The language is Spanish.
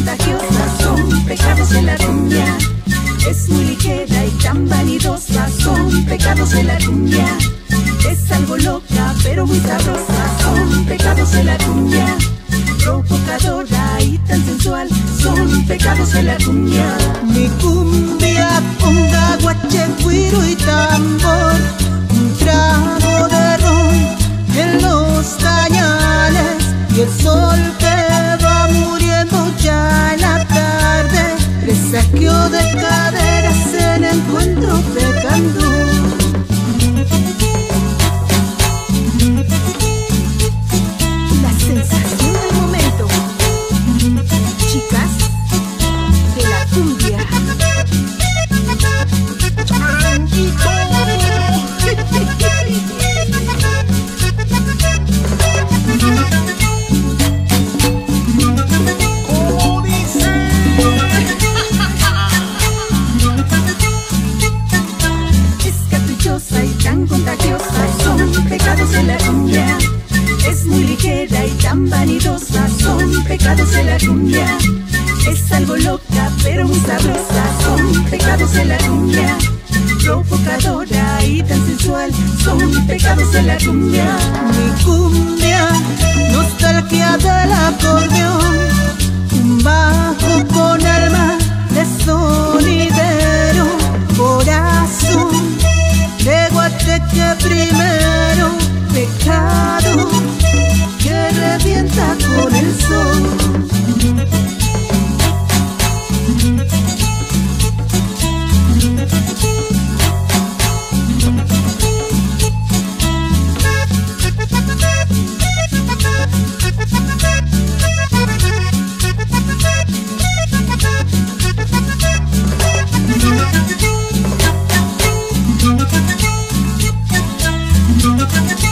contagiosa, son pecados de la cumbia. Es muy ligera y tan vanidosa, son pecados de la cumbia. Es algo loca, pero muy sabrosa, son pecados de la cumbia. Provocadora y tan sensual, son pecados de la cumbia. Mi cumbia, ponga guache, y tambor. Pecados de la cumbia. Es algo loca, pero muy sabrosa. Son pecados de la cumbia. Provocadora y tan sensual. Son pecados de la cumbia. Mi cumbia, nostalgia Thank you.